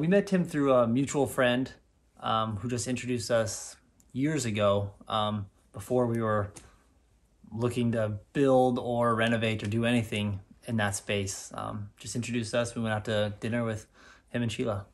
We met him through a mutual friend um, who just introduced us years ago um, before we were looking to build or renovate or do anything in that space. Um, just introduced us. We went out to dinner with him and Sheila.